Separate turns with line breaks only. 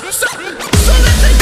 So, so